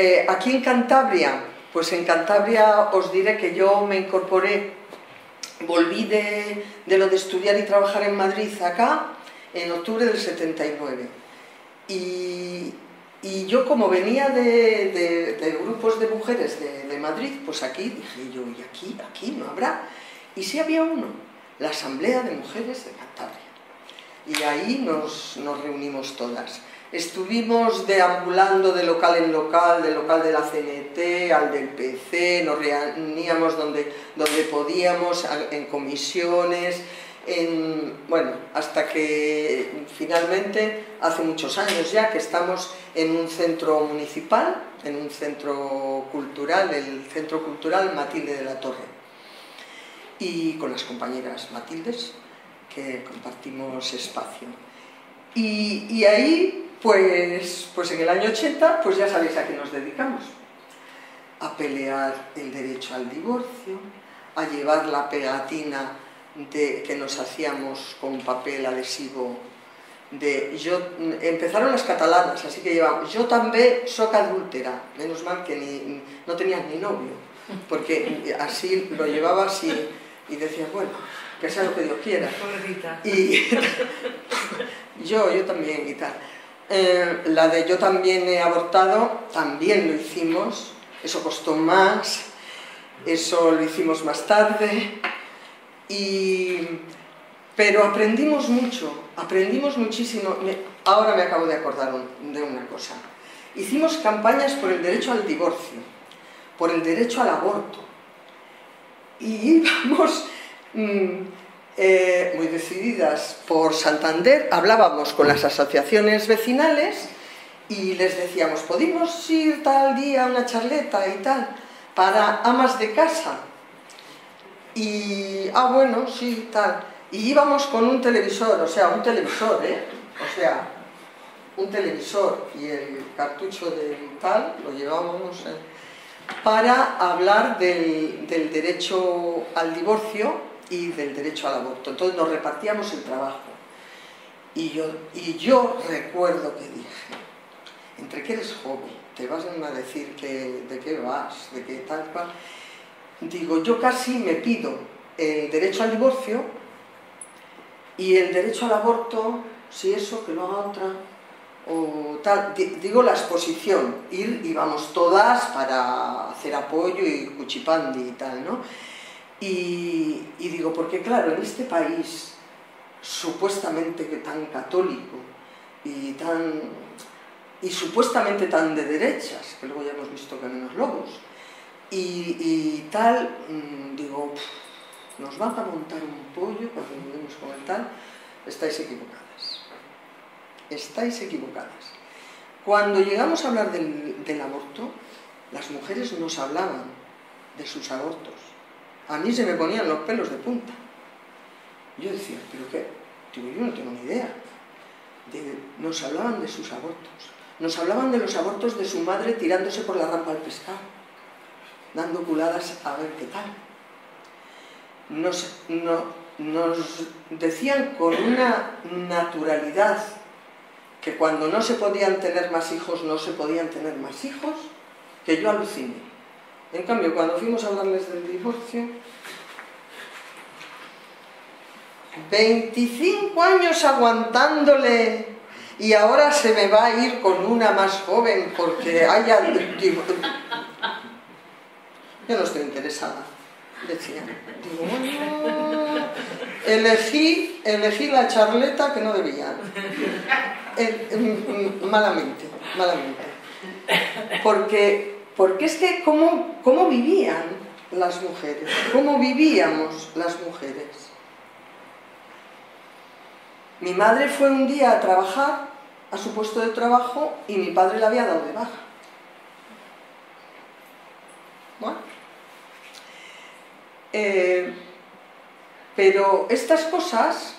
Eh, aquí en Cantabria, pues en Cantabria os diré que yo me incorporé, volví de, lo de estudiar y trabajar en Madrid acá en octubre del 79. Y, yo como venía de, grupos de mujeres de, Madrid, pues aquí dije yo, ¿y aquí? Aquí no habrá. Y sí había uno, la Asamblea de Mujeres de Cantabria. Y ahí nos, nos reunimos todas. Estuvimos deambulando de local en local, del local de la CNT al del PC, nos reuníamos donde, donde podíamos, en comisiones, en, bueno, hasta que finalmente, hace muchos años ya, que estamos en un centro municipal, en un centro cultural, el Centro Cultural Matilde de la Torre. Y con las compañeras Matildes, que compartimos espacio. Y ahí pues, pues en el año 80, pues ya sabéis a qué nos dedicamos. A pelear el derecho al divorcio, a llevar la pegatina de, que nos hacíamos con papel adhesivo de yo empezaron las catalanas así que llevamos yo también soy adúltera menos mal que ni, no tenías ni novio porque así lo llevaba así y decía bueno que sea lo que Dios quiera y yo yo también y tal eh, la de yo también he abortado, también lo hicimos, eso costó más, eso lo hicimos más tarde, pero aprendimos mucho, aprendimos muchísimo. Ahora me acabo de acordar de una cosa. Hicimos campañas por el derecho al divorcio, por el derecho al aborto, y íbamos... Mm, eh, muy decididas por Santander, hablábamos con las asociaciones vecinales y les decíamos, ¿podemos ir tal día a una charleta y tal para amas de casa? Y, ah, bueno, sí, tal. Y íbamos con un televisor, o sea, un televisor, ¿eh? O sea, un televisor y el cartucho de tal, lo llevábamos eh, para hablar del derecho al divorcio y del derecho al aborto. Entonces nos repartíamos el trabajo. Y yo, y yo recuerdo que dije, entre que eres joven, te vas a decir que, de qué vas, de qué tal cual. Digo, yo casi me pido el derecho al divorcio y el derecho al aborto, si eso, que lo haga otra, o tal, digo la exposición, ir y vamos todas para hacer apoyo y cuchipandi y tal, ¿no? Y, digo, porque claro, en este país supuestamente tan católico y tan y supuestamente tan de derechas, que luego ya hemos visto que menos lobos, y, tal, mm, digo, nos van a montar un pollo cuando nos con el tal, estáis equivocadas. Estáis equivocadas. Cuando llegamos a hablar del aborto, las mujeres nos hablaban de sus abortos a mí se me ponían los pelos de punta. Yo decía, ¿pero qué? Digo, yo no tengo ni idea. nos hablaban de sus abortos. Nos hablaban de los abortos de su madre tirándose por la rampa al pescado, dando culadas a ver qué tal. Nos, nos decían con una naturalidad que cuando no se podían tener más hijos, no se podían tener más hijos, que yo aluciné. En cambio, cuando fuimos a hablarles del divorcio, 25 años aguantándole y ahora se me va a ir con una más joven porque haya... Yo no estoy interesada, decía. Digo, bueno, elegí, elegí la charleta que no debía. Eh, mm, mm, malamente, malamente. Porque porque es que cómo, cómo vivían las mujeres, cómo vivíamos las mujeres. Mi madre fue un día a trabajar a su puesto de trabajo y mi padre la había dado de baja. Bueno. Eh, pero estas cosas,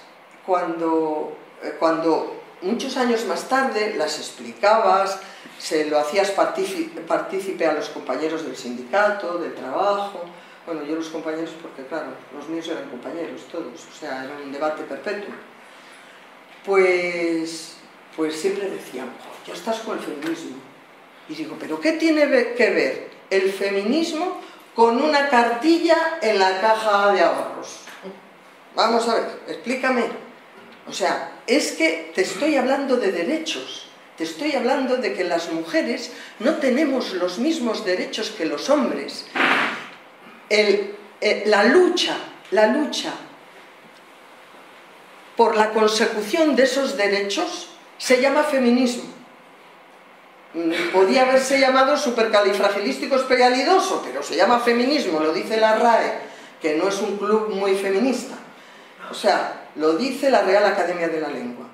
cuando, eh, cuando muchos años más tarde las explicabas, se lo hacías partícipe a los compañeros del sindicato, del trabajo, bueno, yo los compañeros porque claro, los míos eran compañeros todos, o sea, era un debate perpetuo. Pues, pues siempre decían, ya estás con el feminismo, Y digo, ¿pero qué tiene que ver el feminismo con una cartilla en la caja de ahorros? Vamos a ver, explícame. O sea, es que te estoy hablando de derechos. Te estoy hablando de que las mujeres no tenemos los mismos derechos que los hombres. Eh, la lucha, la lucha por la consecución de esos derechos se llama feminismo. Podía haberse llamado supercalifragilístico especialidoso, pero se llama feminismo, lo dice la RAE, que no es un club muy feminista. O sea, lo dice la Real Academia de la Lengua.